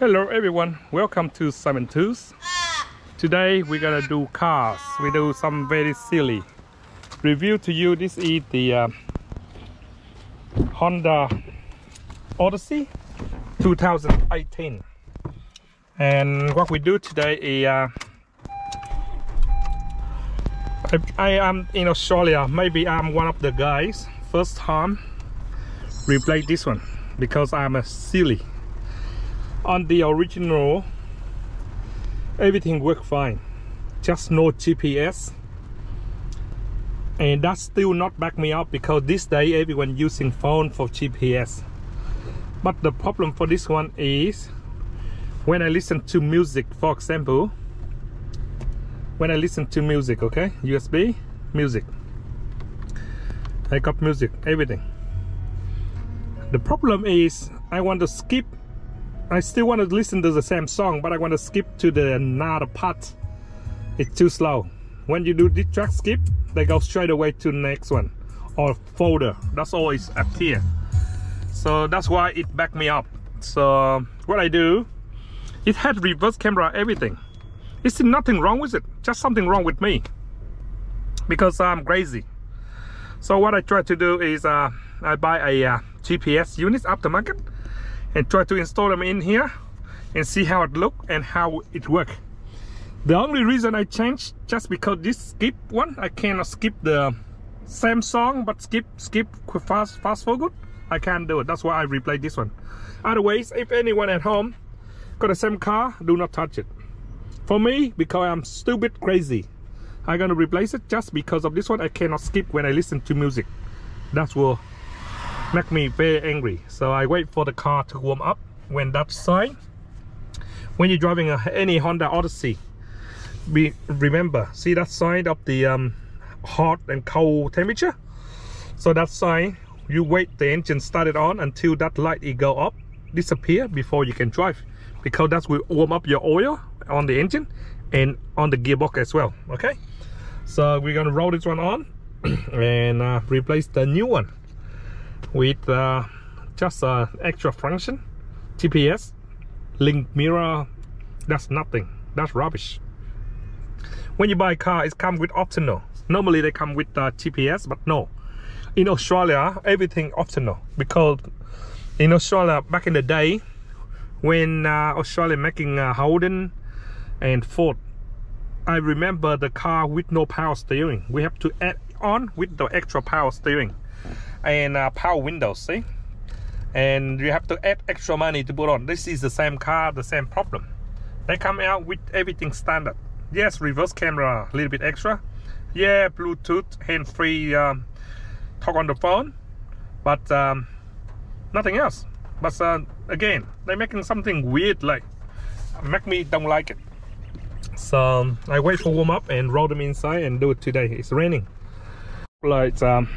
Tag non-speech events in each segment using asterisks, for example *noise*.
Hello everyone, welcome to Simon Tools. Today we're gonna do cars. We do some very silly review to you. This is the uh, Honda Odyssey 2018. And what we do today is uh, I, I am in Australia. Maybe I'm one of the guys first time replay this one because I'm a silly on the original everything worked fine. Just no GPS and that still not back me up because this day everyone using phone for GPS but the problem for this one is when I listen to music for example when I listen to music okay? USB music. I got music everything. The problem is I want to skip I still want to listen to the same song, but I want to skip to the another part. It's too slow. When you do this track skip, they go straight away to the next one or folder. That's always up here. So that's why it backed me up. So what I do, it had reverse camera, everything. It's nothing wrong with it, just something wrong with me because I'm crazy. So what I try to do is uh, I buy a uh, GPS unit aftermarket and try to install them in here and see how it look and how it work. The only reason I changed just because this skip one I cannot skip the same song but skip skip fast fast forward I can't do it. That's why I replay this one. Otherwise if anyone at home got the same car do not touch it. For me because I'm stupid crazy I'm gonna replace it just because of this one. I cannot skip when I listen to music. That's what make me very angry. So I wait for the car to warm up when that sign. When you're driving a, any Honda Odyssey be remember see that sign of the um, hot and cold temperature? So that sign you wait the engine started on until that light it go up disappear before you can drive. Because that will warm up your oil on the engine and on the gearbox as well okay? So we're gonna roll this one on *clears throat* and uh, replace the new one with uh, just an extra function GPS link mirror that's nothing. That's rubbish. When you buy a car it comes with optional. Normally they come with uh, GPS but no. In Australia everything optional because in Australia back in the day when uh, Australia making uh, Holden and Ford I remember the car with no power steering. We have to add on with the extra power steering and uh, power windows see? And you have to add extra money to put on. This is the same car the same problem. They come out with everything standard. Yes reverse camera a little bit extra. Yeah bluetooth hand-free um, talk on the phone but um, nothing else. But uh, again they're making something weird like make me don't like it. So I wait for warm up and roll them inside and do it today. It's raining. Like um,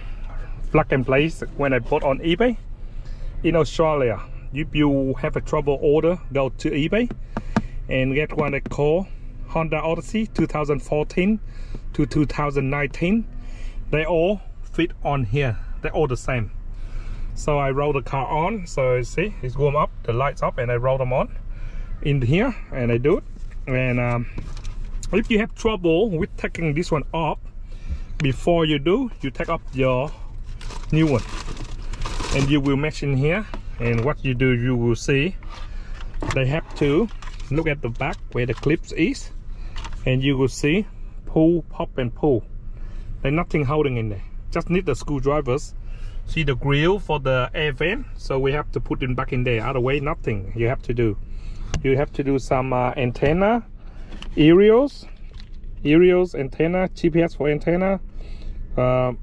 plug and play when I bought on eBay. In Australia if you have a trouble order go to eBay. And get one they call Honda Odyssey 2014 to 2019 they all fit on here. They're all the same. So I roll the car on. So you see it's warm up the lights up and I roll them on in here and I do it. And um, if you have trouble with taking this one off before you do you take up your new one. And you will match in here and what you do you will see. They have to look at the back where the clips is and you will see pull pop and pull. There's nothing holding in there. Just need the screwdrivers. See the grill for the air vent? So we have to put it back in there. Other way nothing you have to do. You have to do some uh, antenna aerials aerials antenna gps for antenna uh,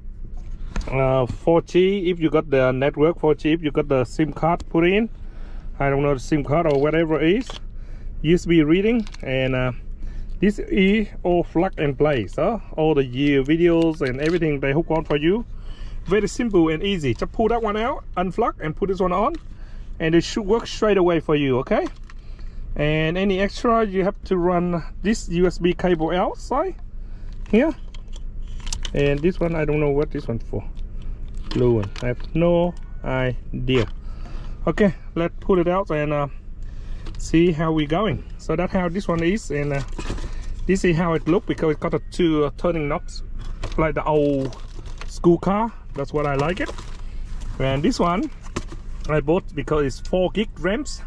uh, 4G if you got the network 4G if you got the SIM card put in I don't know the SIM card or whatever it is USB reading and uh, this is all plug and play so all the year videos and everything they hook on for you. Very simple and easy. Just pull that one out unplug and put this one on and it should work straight away for you okay? And any extra you have to run this USB cable outside here. And this one I don't know what this one for blue one. I have no idea. Okay let's pull it out and uh, see how we're going. So that's how this one is and uh, this is how it look because it got a two uh, turning knobs like the old school car. That's what I like it. And this one I bought because it's 4 gig RAMs.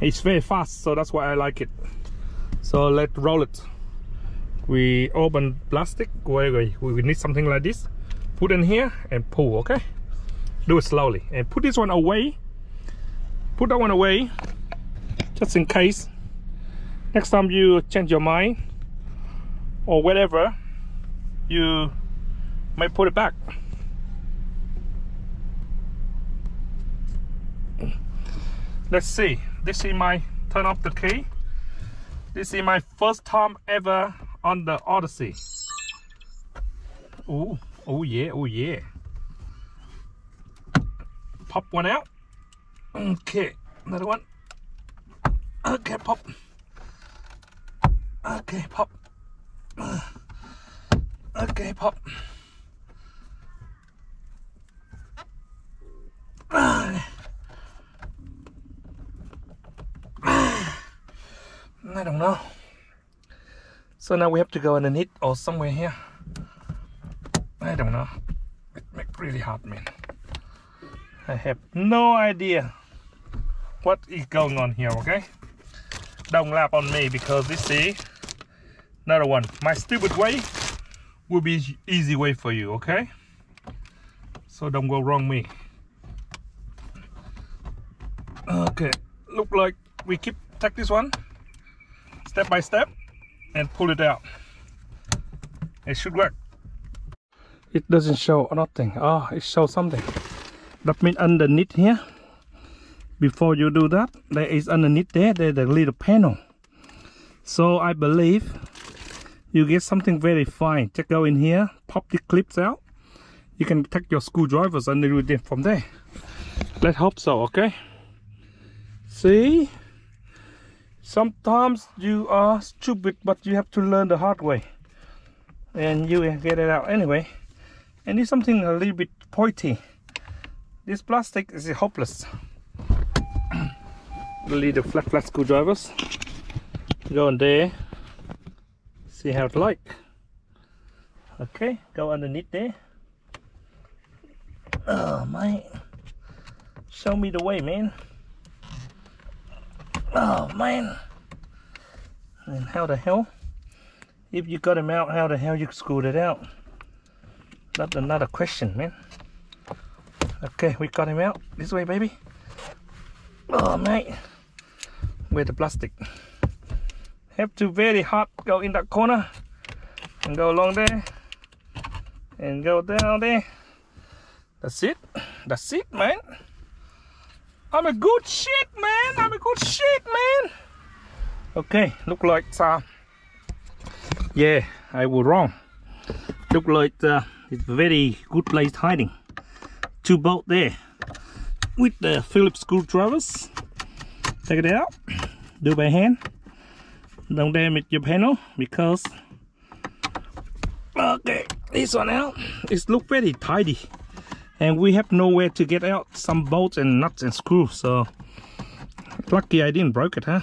It's very fast so that's why I like it. So let's roll it. We open plastic. Wait, wait, we need something like this put in here and pull okay? Do it slowly. And put this one away. Put that one away just in case. Next time you change your mind or whatever you might put it back. Let's see. This is my turn off the key. This is my first time ever on the odyssey. Oh oh yeah oh yeah. Pop one out. Okay another one. Okay pop. Okay pop. Okay pop. I don't know. So now we have to go underneath or somewhere here. I don't know. It makes really hard, man. I have no idea what is going on here, okay? Don't laugh on me because this is another one. My stupid way will be easy way for you, okay? So don't go wrong me. Okay, look like we keep take this one step by step and pull it out it should work it doesn't show nothing. Oh it shows something. That means underneath here before you do that there is underneath there there's a little panel. So i believe you get something very fine. Just go in here pop the clips out. You can take your screwdrivers and do it from there. Let's hope so okay? See? Sometimes you are stupid but you have to learn the hard way. And you get it out anyway and it's something a little bit pointy. This plastic is hopeless. *clears throat* Little flat flat screwdrivers. Go in there. See how it like. Okay go underneath there. Oh my show me the way man. Oh man. And how the hell? If you got him out, how the hell you screwed it out? That's another question, man. Okay, we got him out. This way, baby. Oh, mate. Where the plastic? Have to very hard go in that corner and go along there and go down there. That's it. That's it, man. I'm a good shit, man. I'm a good shit, man. Okay, look like uh, yeah, I was wrong. Look like uh, it's very good place hiding. Two bolt there with the Phillips screwdrivers. Take it out. Do by hand. Don't damage your panel because okay, this one out. It look very tidy and we have nowhere to get out some bolts and nuts and screws so lucky I didn't broke it huh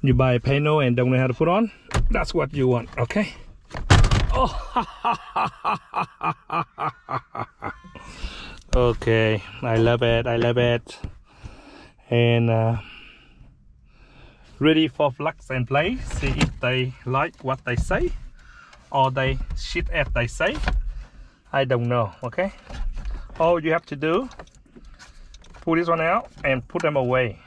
you buy a panel and don't know how to put on that's what you want okay oh. *laughs* Okay I love it I love it. And uh, ready for flex and play. See if they like what they say or they shit at they say. I don't know okay? All you have to do pull this one out and put them away.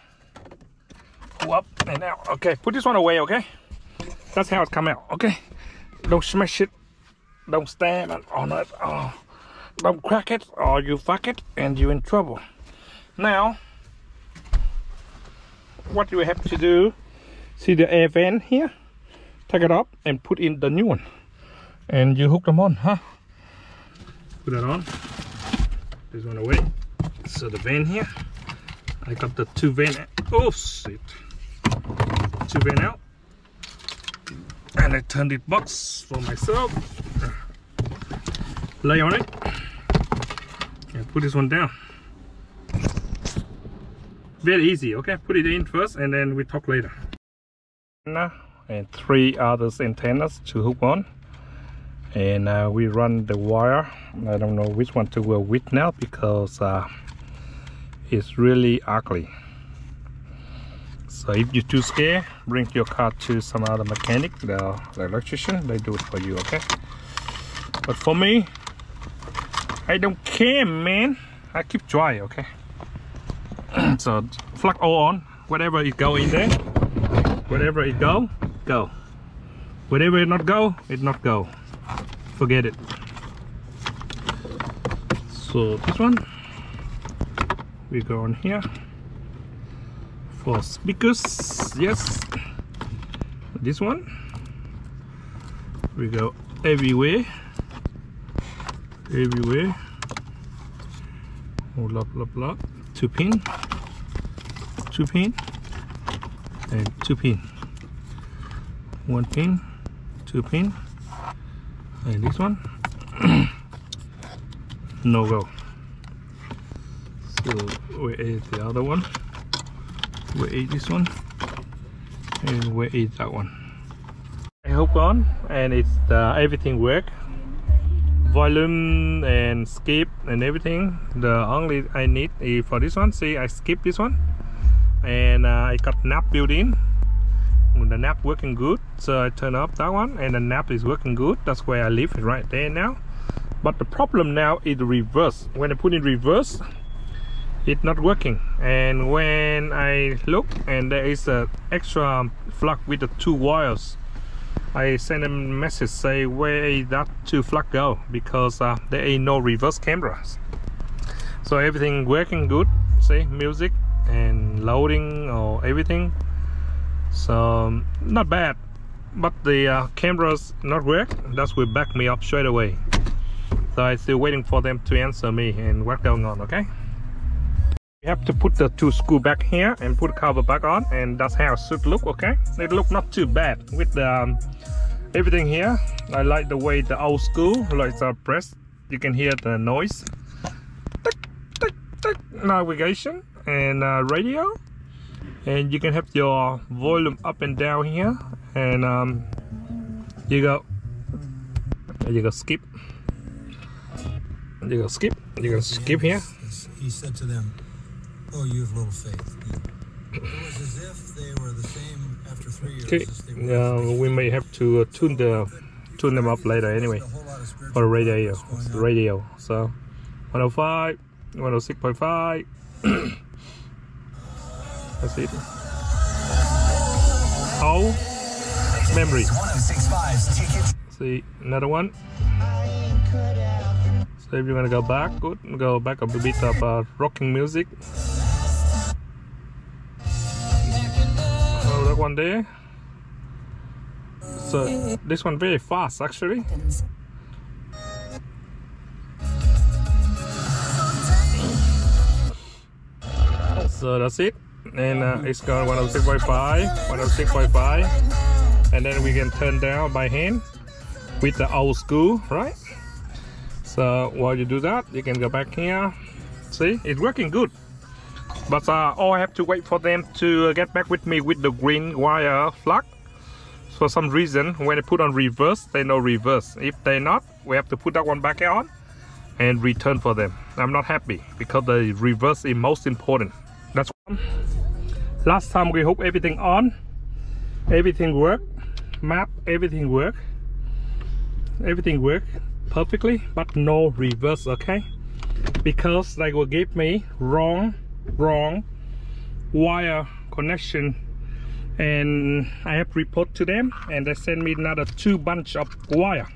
Up and out. Okay put this one away okay? That's how it come out okay don't smash it. Don't stand on it. Oh, don't crack it or you fuck it and you're in trouble. Now what do you have to do? See the air vent here? Take it up and put in the new one. And you hook them on huh? Put that on. This one away. So the van here. I got the two van. Oh shit. Two van out and I turned it box for myself. Lay on it. And put this one down. Very easy okay? Put it in first and then we talk later. And three other antennas to hook on. And uh, we run the wire. I don't know which one to go with now because uh, it's really ugly so if you're too scared bring your car to some other mechanic the, the electrician they do it for you okay? But for me I don't care man. I keep dry okay? *clears throat* So flag all on. Whatever it go in there whatever it go go. Whatever it not go it not go. Forget it. So this one we go on here for speakers. Yes. This one. We go everywhere. Everywhere. Oh, blah blah blah two pin. Two pin. And two pin. One pin. Two pin. And this one. *coughs* No go. So where is the other one where is this one. And where is that one. I hook on and it's uh, everything work. Volume and skip and everything. The only I need is for this one. See I skip this one. And uh, I got nap built in. The nap working good so I turn off that one and the nap is working good. That's where I leave it right there now. But the problem now is the reverse. When I put in reverse it's not working. And when I look and there is a extra plug with the two wires I send a message say where that two plug go? Because uh, there ain't no reverse cameras. So everything working good see music and loading or everything. So not bad but the uh, cameras not work. That will back me up straight away. So I'm still waiting for them to answer me and what's going on okay we have to put the two screw back here and put cover back on and that's how it should look okay? It look not too bad with the um, everything here. I like the way the old school like the press you can hear the noise. Tick, tick, tick, navigation and uh, radio. And you can have your volume up and down here and um, you go you go skip. You go skip. You go skip here. He said to them Oh, you have little faith. It was as if they were the same after three years. Okay, uh, we may have to uh, tune the tune them up later anyway for radio radio. So 105, 106.5. *clears throat* That's it. Oh, memory. See another one. So if you want to go back, good. Go back a bit of uh, rocking music. One there. So this one very fast actually. So that's it. And uh, it's got 106.5 106.5 and then we can turn down by hand with the old school right? So while you do that you can go back here. See? It's working good but uh, all I have to wait for them to get back with me with the green wire flag for some reason when I put on reverse they know reverse. If they not we have to put that one back on and return for them. I'm not happy because the reverse is most important. That's one. Last time we hook everything on. Everything work. Map everything work. Everything work perfectly but no reverse okay? Because they will give me wrong wrong wire connection and I have report to them and they send me another two bunch of wire.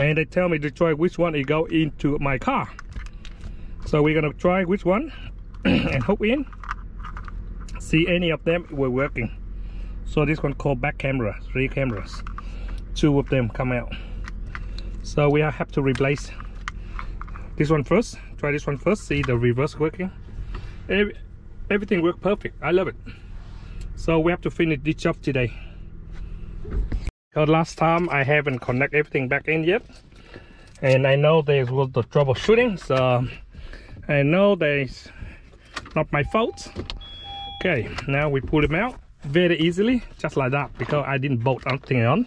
And they tell me to try which one it go into my car. So we're gonna try which one *clears throat* and hook in. See any of them were working. So this one called back camera three cameras. Two of them come out. So we have to replace this one first. Try this one first. See the reverse working Every, everything worked perfect. I love it. So we have to finish this job today. Because last time i haven't connect everything back in yet. And i know there was the troubleshooting so i know there's not my fault. Okay now we pull them out very easily just like that because I didn't bolt anything on.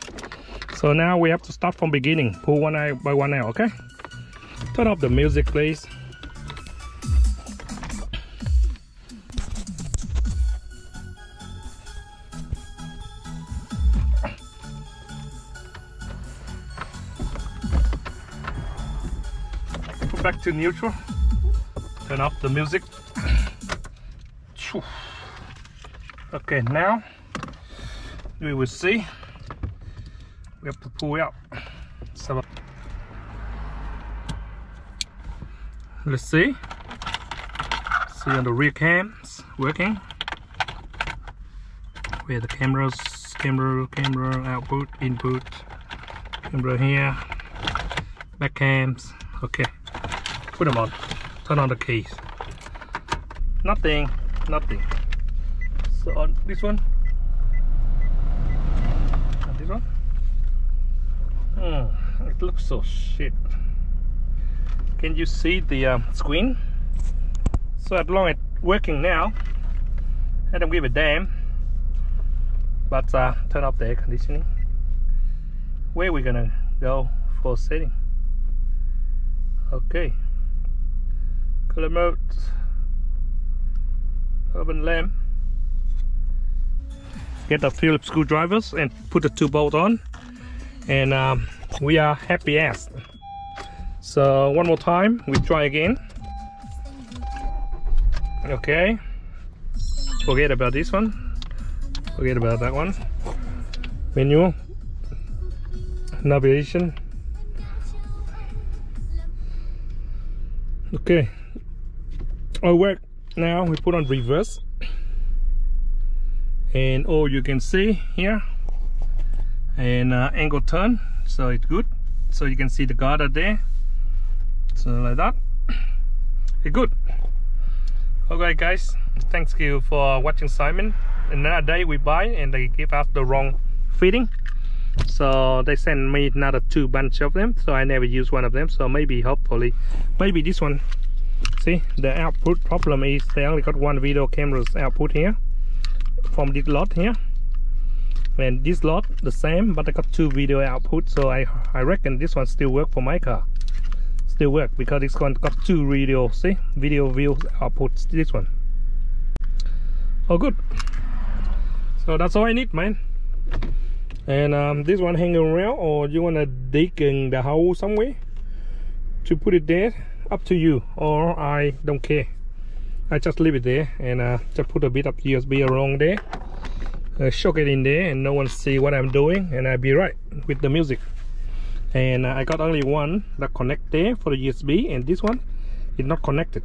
So now we have to start from beginning pull one eye by one eye okay turn off the music please. Put back to neutral. Turn off the music. Okay now we will see. We have to pull out. So let's see. See on the rear cams working. Where the cameras camera camera output input camera here back cams. Okay. Put them on. Turn on the keys. Nothing nothing. So on this one. And this one. Hmm it looks so shit can you see the uh, screen? So as long as working now. I don't give a damn. But uh, turn off the air conditioning. Where we gonna go for setting? Okay. Color mode urban lamp. Get the Phillips screwdrivers and put the two bolt on. And um, we are happy as so one more time. We try again. Okay. Forget about this one. Forget about that one. Menu. Navigation. Okay. Our work. Now we put on reverse. And all you can see here and uh, angle turn. So it's good. So you can see the guard there so like that. It's good. Okay guys. Thanks you for watching Simon. Another day we buy and they give us the wrong fitting so they send me another two bunch of them so I never use one of them. So maybe hopefully maybe this one. See the output problem is they only got one video camera's output here from this lot here. And this lot the same but I got two video output so I I reckon this one still work for my car still work because one got two video see? Video view outputs this one. Oh good. So that's all I need man. And um, this one hanging around or you want to dig in the hole somewhere to put it there? Up to you or I don't care. I just leave it there and uh, just put a bit of USB around there. Uh, shock it in there and no one see what I'm doing and I'll be right with the music and uh, I got only one that connect there for the USB and this one is not connected.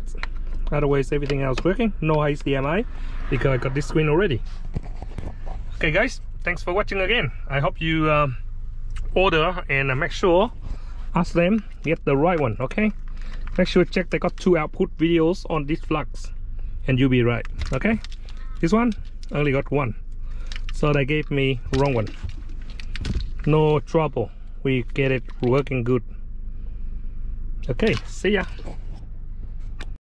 Otherwise everything else working. No HDMI because I got this screen already. Okay guys thanks for watching again. I hope you uh, order and uh, make sure ask them get the right one okay? Make sure check they got two output videos on this flux and you'll be right okay? This one only got one. So they gave me wrong one. No trouble we get it working good. Okay see ya